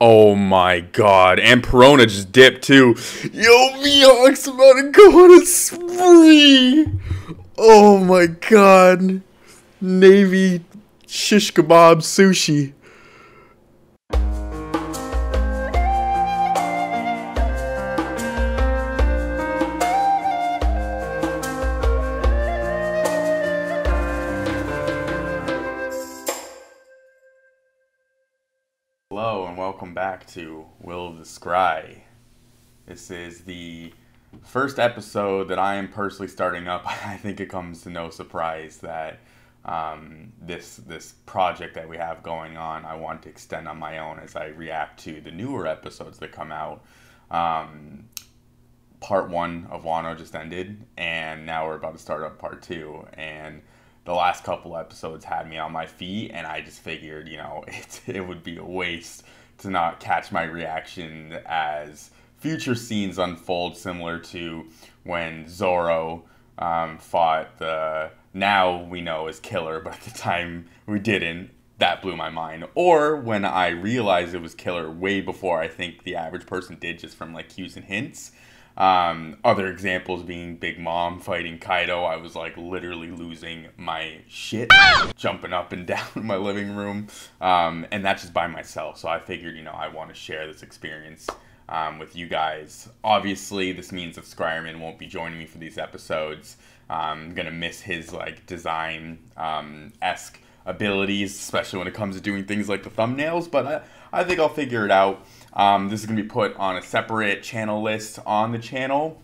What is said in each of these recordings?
Oh my god. And Perona just dipped too. Yo, Mihawk's about to go on a spree. Oh my god. Navy shish kebab sushi. Welcome back to Will of the Scry. This is the first episode that I am personally starting up. I think it comes to no surprise that um, this this project that we have going on, I want to extend on my own as I react to the newer episodes that come out. Um, part one of Wano just ended, and now we're about to start up part two. And the last couple episodes had me on my feet, and I just figured, you know, it, it would be a waste to not catch my reaction as future scenes unfold, similar to when Zoro um, fought the now we know is Killer, but at the time we didn't. That blew my mind. Or when I realized it was Killer way before I think the average person did, just from like cues and hints. Um, other examples being Big Mom fighting Kaido. I was like literally losing my shit, jumping up and down in my living room. Um, and that's just by myself. So I figured, you know, I want to share this experience um, with you guys. Obviously, this means that Scryerman won't be joining me for these episodes. I'm gonna miss his like design um, esque abilities, especially when it comes to doing things like the thumbnails. But I, I think I'll figure it out. Um, this is gonna be put on a separate channel list on the channel,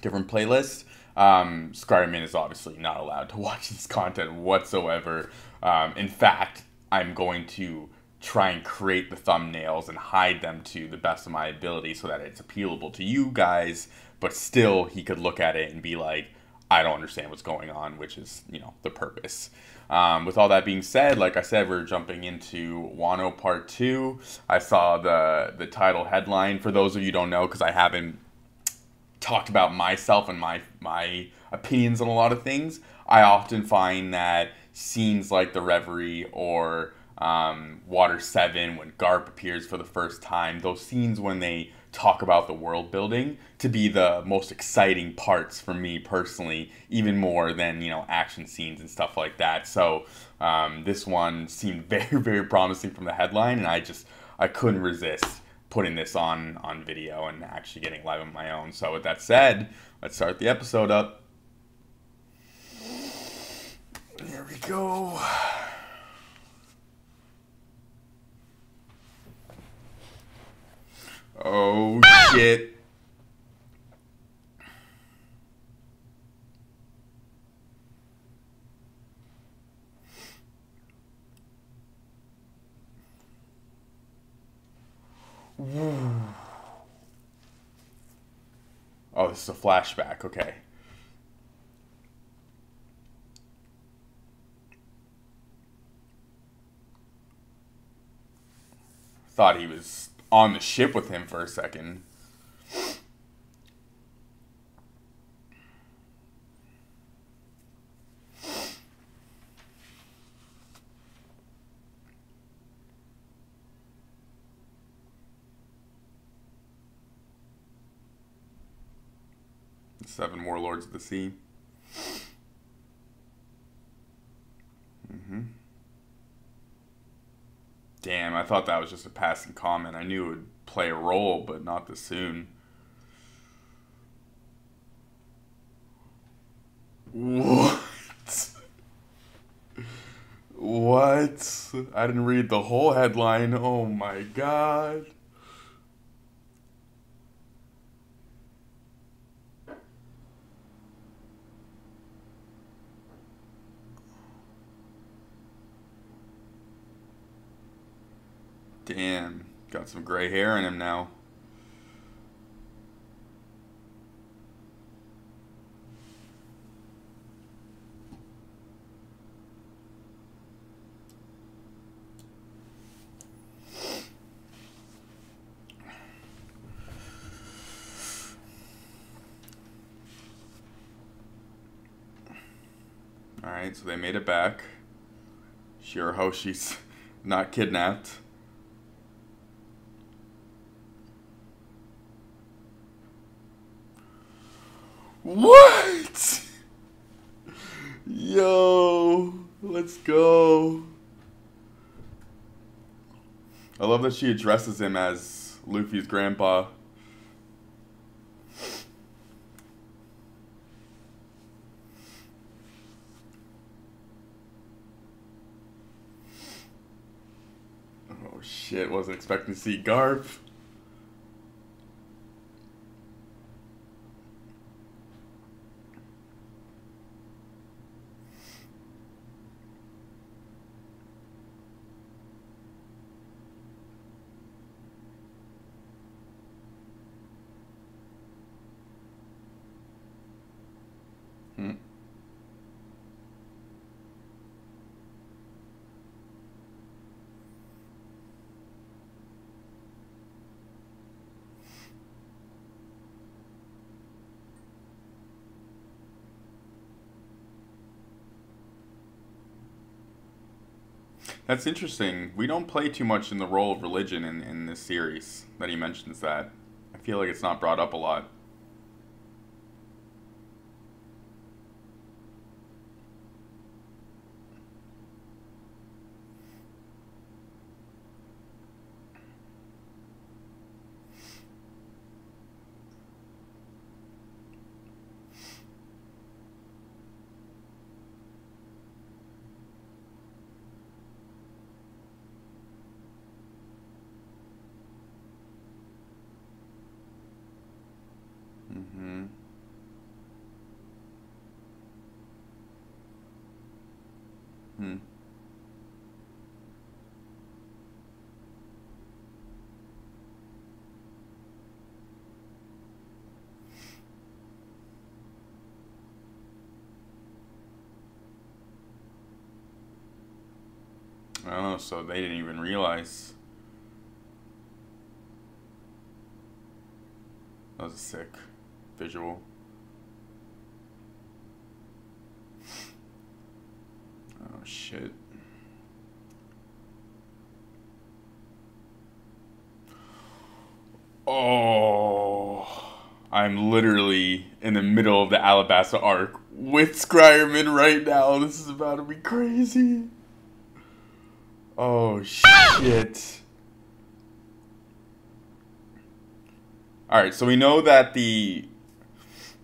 different playlist. Um, is obviously not allowed to watch this content whatsoever. Um, in fact, I'm going to try and create the thumbnails and hide them to the best of my ability so that it's appealable to you guys, but still he could look at it and be like, I don't understand what's going on, which is, you know, the purpose. Um, with all that being said, like I said, we're jumping into Wano Part 2. I saw the, the title headline. For those of you don't know, because I haven't talked about myself and my, my opinions on a lot of things, I often find that scenes like the Reverie or um, Water 7, when Garp appears for the first time, those scenes when they talk about the world building to be the most exciting parts for me personally, even more than you know action scenes and stuff like that. So um, this one seemed very very promising from the headline, and I just I couldn't resist putting this on on video and actually getting live on my own. So with that said, let's start the episode up. There we go. Oh shit. Oh, this is a flashback. Okay. Thought he was on the ship with him for a second. Seven Warlords of the Sea. Mm-hmm. Damn, I thought that was just a passing comment. I knew it would play a role, but not this soon. What? What? I didn't read the whole headline. Oh my god. Damn, got some gray hair in him now. Alright, so they made it back. Shirahoshi's not kidnapped. What? Yo, let's go. I love that she addresses him as Luffy's grandpa. Oh shit, wasn't expecting to see Garp. Hmm. That's interesting. We don't play too much in the role of religion in, in this series that he mentions that. I feel like it's not brought up a lot. Mm-hmm. Hmm. Oh, so they didn't even realize. That was a sick visual. Oh shit. Oh, I'm literally in the middle of the Alabasta arc with Scryerman right now. This is about to be crazy. Oh shit. All right, so we know that the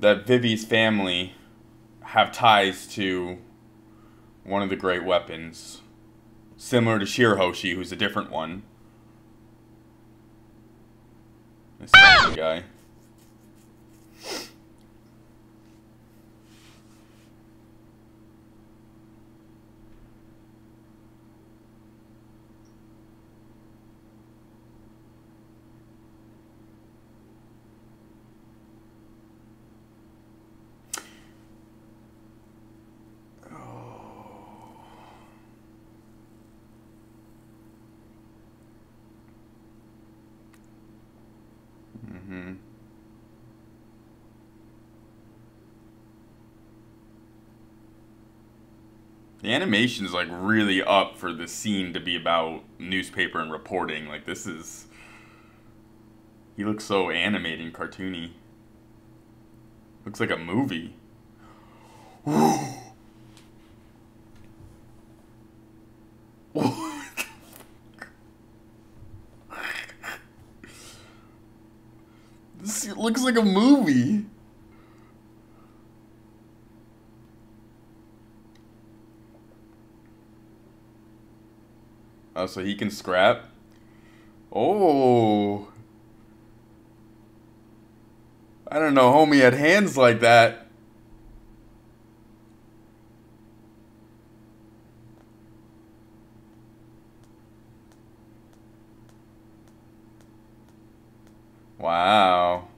that Vivi's family have ties to one of the great weapons, similar to Shirahoshi, who's a different one. This guy. Mm-hmm. The animation is like really up for the scene to be about newspaper and reporting. Like this is he looks so animated and cartoony. Looks like a movie. This looks like a movie. Oh, so he can scrap? Oh. I don't know, homie had hands like that. Wow.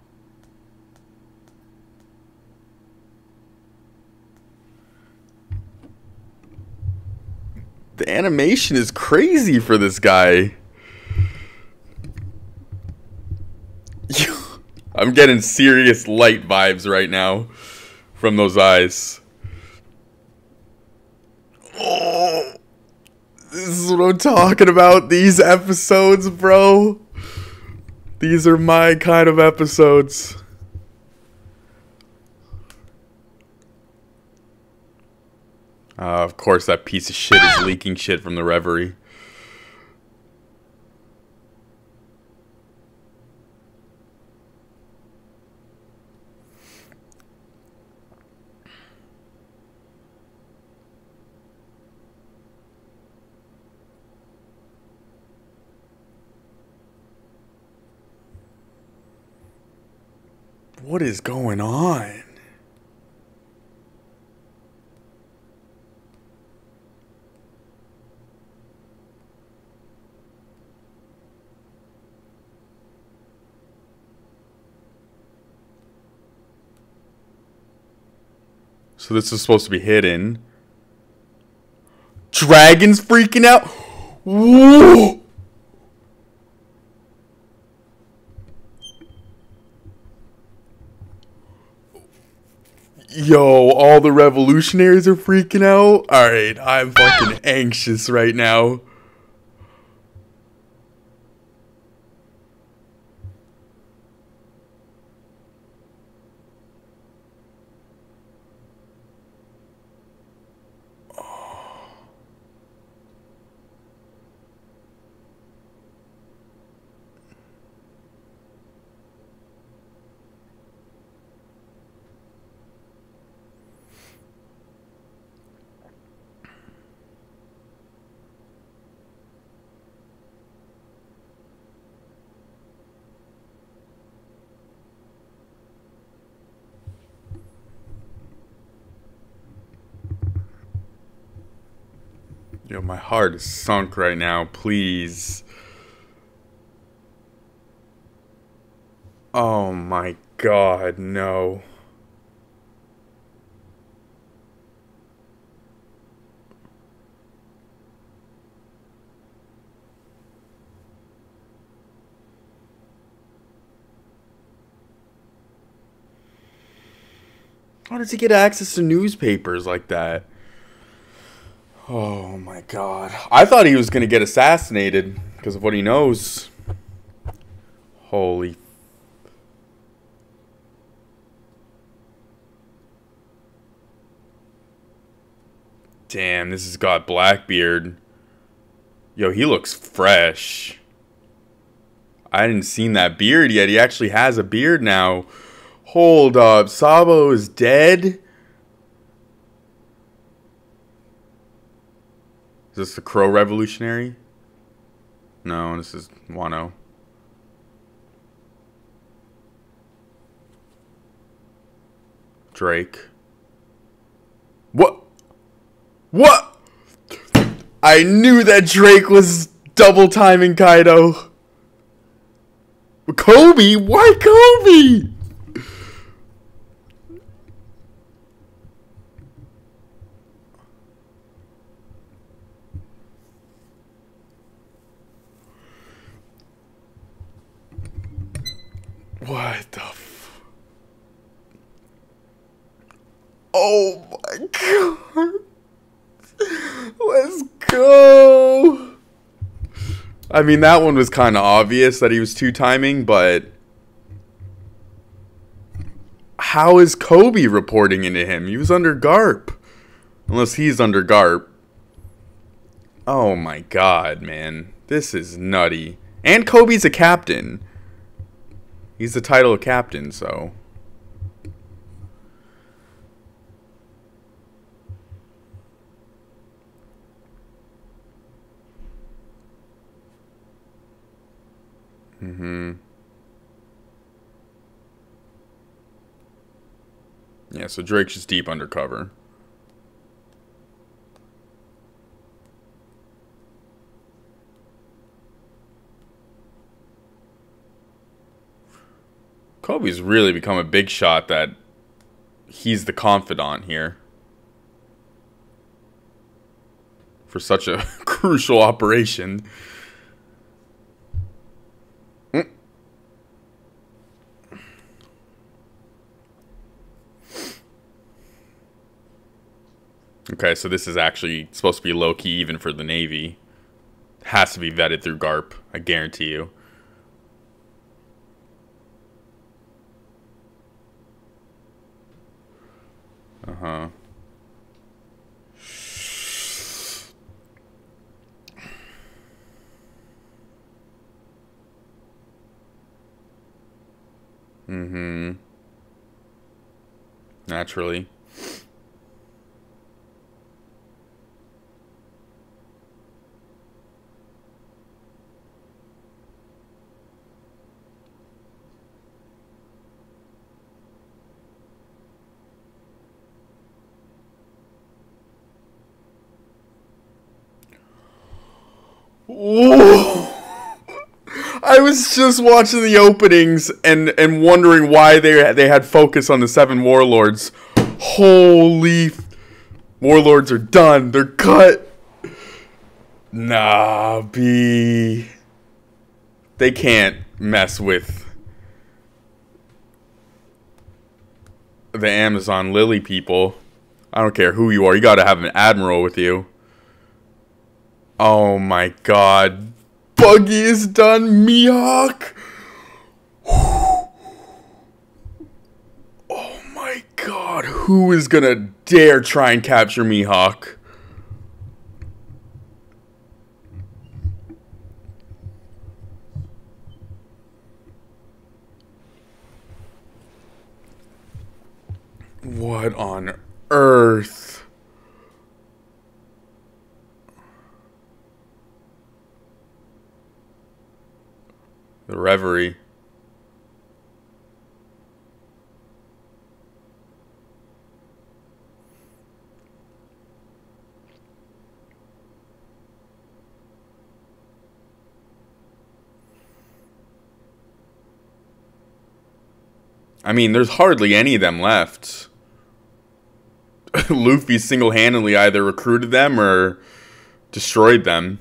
The animation is crazy for this guy. I'm getting serious light vibes right now from those eyes. Oh, this is what I'm talking about. These episodes, bro. These are my kind of episodes. Uh, of course, that piece of shit is leaking shit from the Reverie. What is going on? So this is supposed to be hidden. Dragon's freaking out. Yo, all the revolutionaries are freaking out. All right, I'm fucking anxious right now. Yo, my heart is sunk right now. Please. Oh my god, no. How does he get access to newspapers like that? Oh my god. I thought he was going to get assassinated because of what he knows. Holy. Damn, this has got Blackbeard. Yo, he looks fresh. I hadn't seen that beard yet. He actually has a beard now. Hold up. Sabo is dead? Is this the Crow Revolutionary? No, this is Wano. Drake. What? What? I knew that Drake was double timing Kaido. Koby? Why Koby? What the f- Oh my god. Let's go. I mean, that one was kind of obvious that he was two timing, but how is Koby reporting into him? He was under Garp. Unless he's under Garp. Oh my god, man. This is nutty. And Koby's a captain. He's the title of captain, so. Mm-hmm. Yeah, so Drake's just deep undercover. Koby's really become a big shot that he's the confidant here. For such a crucial operation. Mm. Okay, so this is actually supposed to be low key even for the Navy. Has to be vetted through GARP, I guarantee you. huh. Mm hmm. Naturally. Was just watching the openings and and wondering why they they had focus on the seven warlords. Holy warlords are done. They're cut. Nah, B. They can't mess with the Amazon Lily people. I don't care who you are. You got to have an admiral with you. Oh my god. Buggy is done, Mihawk. Oh my god, who is gonna dare try and capture Mihawk? What on earth? The Reverie. I mean, there's hardly any of them left. Luffy single handedly either recruited them or destroyed them.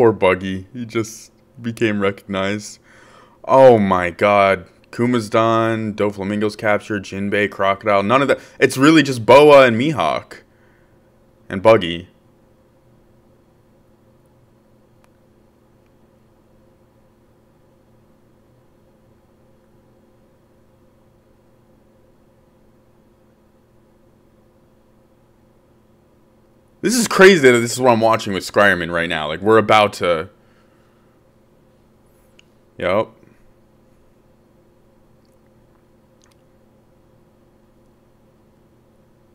Poor Buggy. He just became recognized. Oh my god. Kuma's done. Doflamingo's captured. Jinbei, Crocodile. None of that. It's really just Boa and Mihawk. And Buggy. This is crazy that this is what I'm watching with Scryerman right now. Like, we're about to... Yep.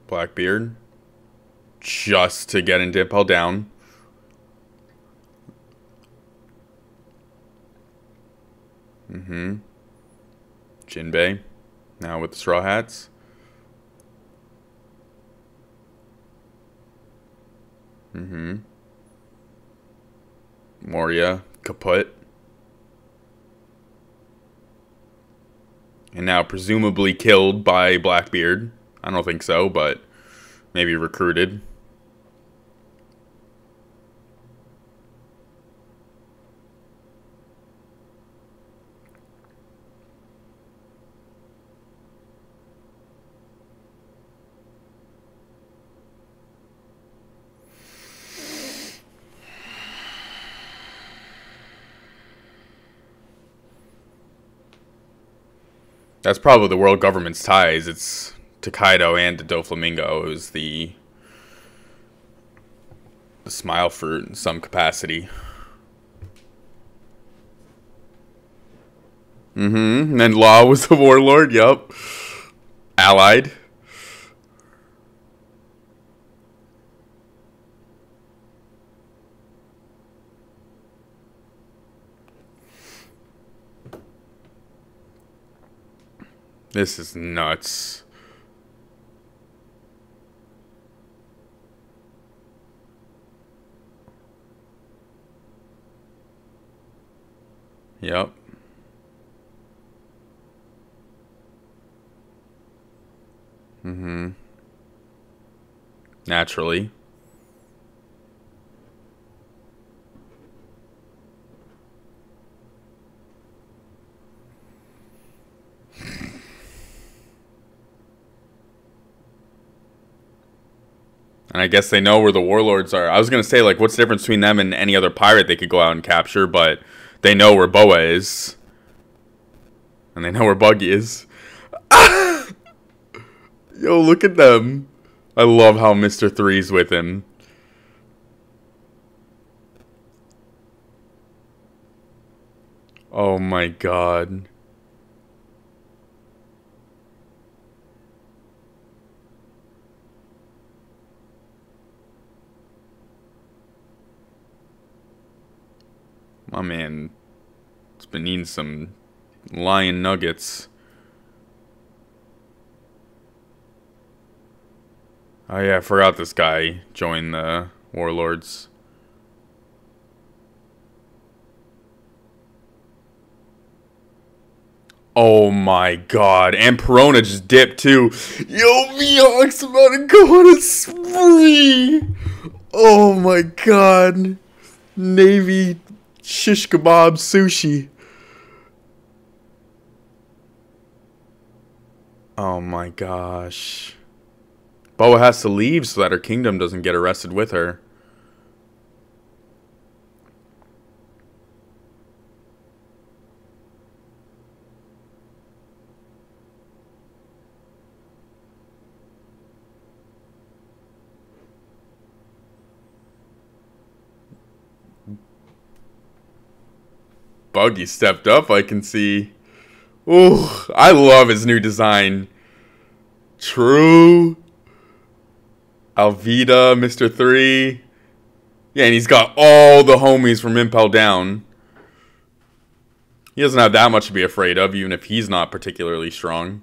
Blackbeard. Just to get Impel down. Mm-hmm. Jinbei. Now with the Straw Hats. Mm-hmm. Moria, kaput. And now presumably killed by Blackbeard. I don't think so, but maybe recruited. That's probably the world government's ties. It's to Kaido and to Doflamingo who's the the smile fruit in some capacity. Mm-hmm. And Law was the warlord, yup. Allied. This is nuts. Yep. Mm-hmm. Naturally. I guess they know where the warlords are. I was gonna say like, what's the difference between them and any other pirate they could go out and capture? But they know where Boa is, and they know where Buggy is. Yo, look at them. I love how Mr. Three's with him. Oh my god. My man it's been eating some lion nuggets. Oh yeah, I forgot this guy joined the Warlords. Oh my god. And Perona just dipped too. Yo, Mihawk's about to go on a spree. Oh my god. Navy shish kebab sushi. Oh my gosh. Boa has to leave so that her kingdom doesn't get arrested with her. Buggy stepped up, I can see. Ooh, I love his new design. True. Alvida, Mr. 3. Yeah, and he's got all the homies from Impel Down. He doesn't have that much to be afraid of, even if he's not particularly strong.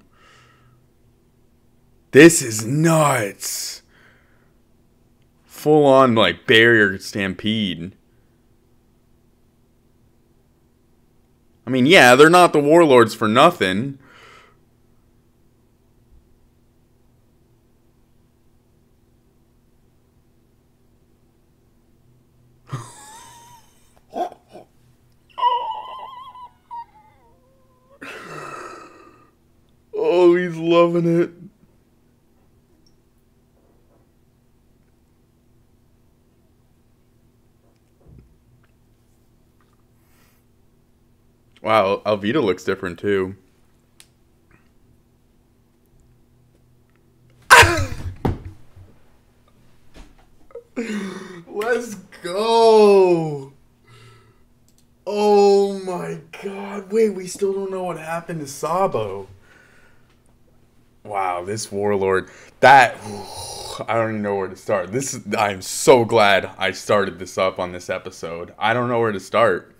This is nuts. Full on, like, barrier stampede. I mean, yeah, they're not the warlords for nothing. oh, he's loving it. Wow, Alvida looks different too. Let's go. Oh my god. Wait, we still don't know what happened to Sabo. Wow, this warlord. That I don't even know where to start. This is I'm so glad I started this up on this episode. I don't know where to start.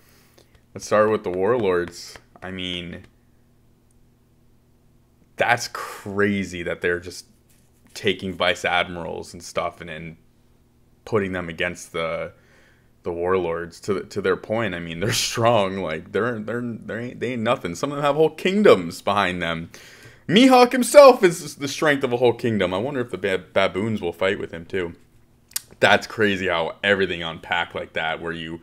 Let's start with the warlords. I mean, that's crazy that they're just taking vice admirals and stuff and then putting them against the the warlords to to their point. I mean, they're strong. Like they're they're they ain't they ain't nothing. Some of them have whole kingdoms behind them. Mihawk himself is the strength of a whole kingdom. I wonder if the bab- baboons will fight with him too. That's crazy how everything unpacked like that, where you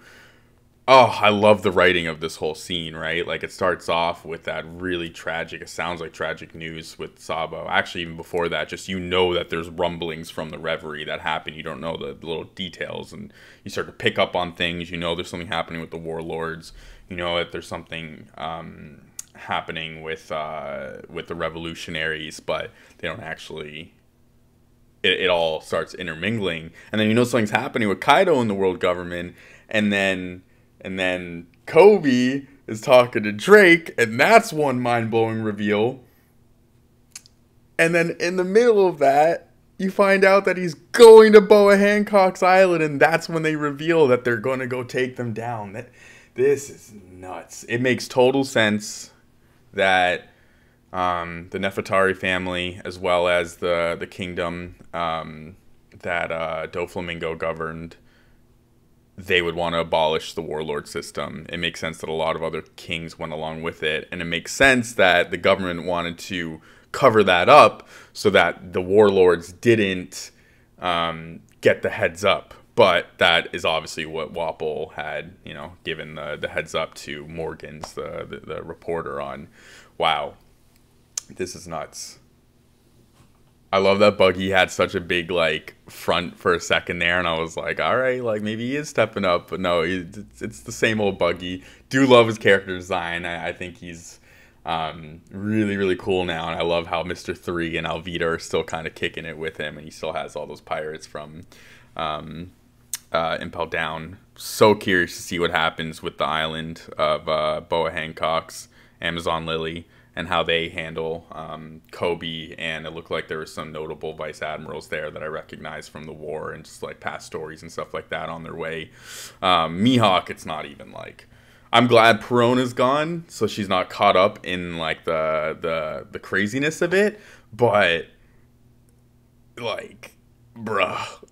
oh, I love the writing of this whole scene, right? Like it starts off with that really tragic, it sounds like tragic news with Sabo. Actually, even before that, just you know that there's rumblings from the reverie that happen. You don't know the, little details, and you start to pick up on things. You know there's something happening with the warlords. You know that there's something um, happening with uh, with the revolutionaries, but they don't actually. It, it all starts intermingling, and then you know something's happening with Kaido and the world government, and then and then Koby is talking to Drake, and that's one mind blowing reveal. And then in the middle of that, you find out that he's going to Boa Hancock's island, and that's when they reveal that they're going to go take them down. That this is nuts. It makes total sense that um, the Nefertari family, as well as the the kingdom um, that uh, Doflamingo governed, they would want to abolish the warlord system. It makes sense that a lot of other kings went along with it, and it makes sense that the government wanted to cover that up so that the warlords didn't um, get the heads up. But that is obviously what Wapol had, you know, given the, the heads up to Morgans, the, the, the reporter on, wow, this is nuts. I love that Buggy had such a big like front for a second there, and I was like, all right, like maybe he is stepping up, but no, it's, it's the same old Buggy. Do love his character design. I, I think he's Um, really, really cool now, and I love how Mister Three and Alvida are still kind of kicking it with him, and he still has all those pirates from um, uh, Impel Down. So curious to see what happens with the island of uh, Boa Hancock's Amazon Lily and how they handle um, Koby. And it looked like there were some notable vice admirals there that I recognized from the war and just like past stories and stuff like that on their way. Um, Mihawk, it's not even like. I'm glad Perona's gone, so she's not caught up in like the the the craziness of it. But like, bruh,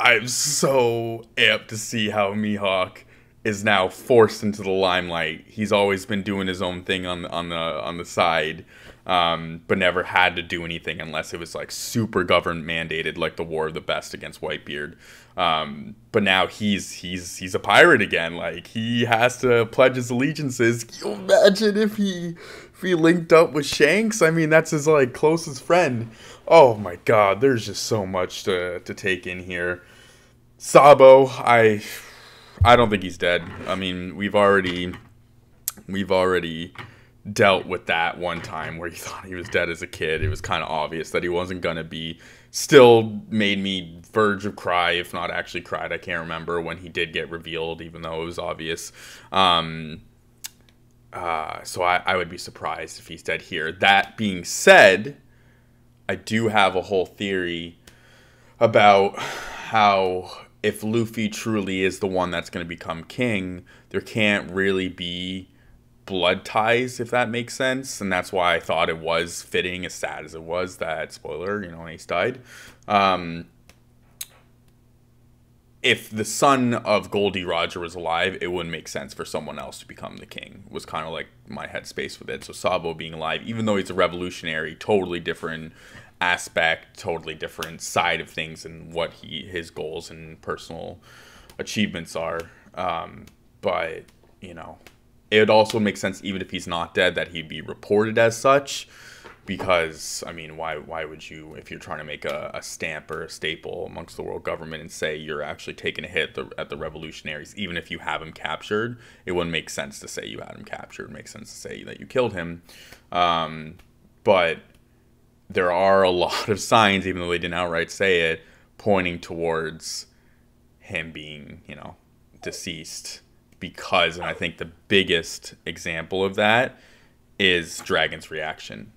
I'm so amped to see how Mihawk is now forced into the limelight. He's always been doing his own thing on the, on the on the side, um, but never had to do anything unless it was like super government mandated, like the War of the Best against Whitebeard. Um, but now he's he's he's a pirate again. Like he has to pledge his allegiances. Can you imagine if he if he linked up with Shanks? I mean, that's his like closest friend. Oh my God, there's just so much to to take in here. Sabo, I I don't think he's dead. I mean, we've already we've already dealt with that one time where you thought he was dead as a kid. It was kind of obvious that he wasn't gonna be. Still made me verge of cry, if not actually cried. I can't remember when he did get revealed, even though it was obvious. Um, uh, so I, I would be surprised if he's dead here. That being said, I do have a whole theory about how if Luffy truly is the one that's going to become king, there can't really be blood ties, if that makes sense. And that's why I thought it was fitting, as sad as it was, that spoiler, you know, when Ace died. Um, if the son of Gol D. Roger was alive, it wouldn't make sense for someone else to become the king. Was kind of like my headspace with it. So Sabo being alive, even though he's a revolutionary, totally different aspect, totally different side of things and what he his goals and personal achievements are. Um, but you know, it also makes sense even if he's not dead that he'd be reported as such. Because I mean, why why would you if you're trying to make a, a stamp or a staple amongst the world government and say you're actually taking a hit at the, at the revolutionaries, even if you have him captured, it wouldn't make sense to say you had him captured. It makes sense to say that you killed him. Um, but there are a lot of signs, even though they didn't outright say it, pointing towards him being, you know, deceased. Because, and I think the biggest example of that is Dragon's reaction.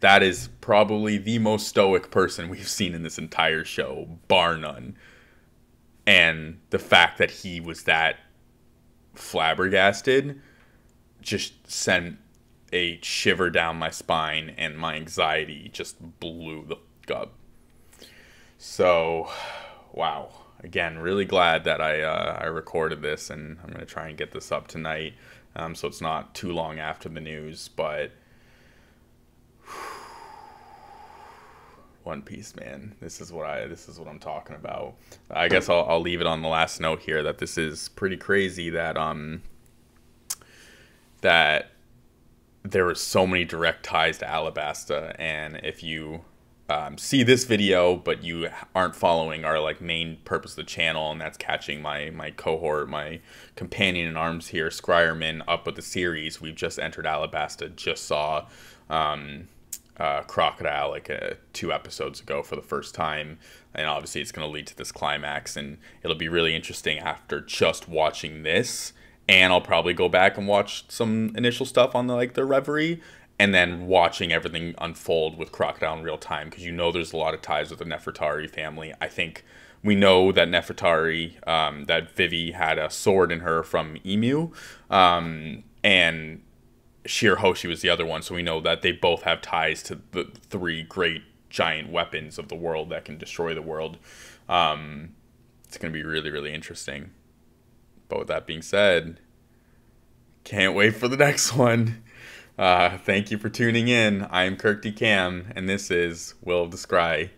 That is probably the most stoic person we've seen in this entire show, bar none. And the fact that he was that flabbergasted just sent a shiver down my spine and my anxiety just blew the fuck up. So, wow. Again, really glad that I uh, I recorded this, and I'm gonna try and get this up tonight, um, so it's not too long after the news. But One Piece, man, this is what I this is what I'm talking about. I guess I'll I'll leave it on the last note here that this is pretty crazy that um that there were so many direct ties to Alabasta, and if you um, see this video but you aren't following our like main purpose of the channel, and that's catching my my cohort, my companion in arms here, Scryerman, up with the series. We've just entered Alabasta, just saw um, uh, Crocodile like uh, two episodes ago for the first time, and obviously it's going to lead to this climax, and it'll be really interesting after just watching this and I'll probably go back and watch some initial stuff on the like the Reverie, and then watching everything unfold with Crocodile in real time because you know there's a lot of ties with the Nefertari family. I think we know that Nefertari, um, that Vivi had a sword in her from Imu, um, and Shirahoshi was the other one. So we know that they both have ties to the three great giant weapons of the world that can destroy the world. Um, it's going to be really, really interesting. But with that being said, can't wait for the next one. Uh, thank you for tuning in. I'm Kirk D. Cam, and this is Will of the Scry.